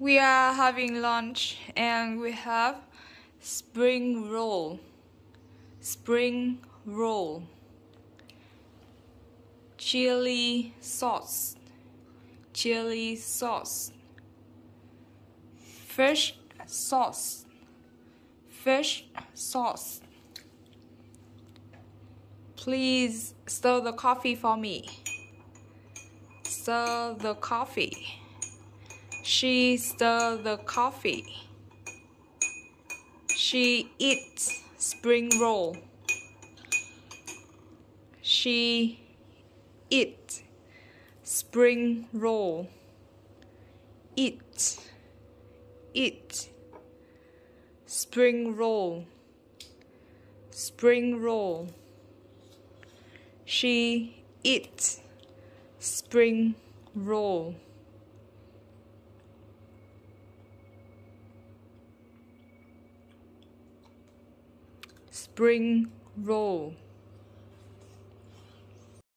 we are having lunch and we have spring roll. Spring roll. Chili sauce. Chili sauce. Fish sauce. Fish sauce. Please stir the coffee for me. Stir the coffee. She stir the coffee. She eats spring roll. She eat spring roll. Eat, eat, spring roll, spring roll. She eats spring roll. Spring roll.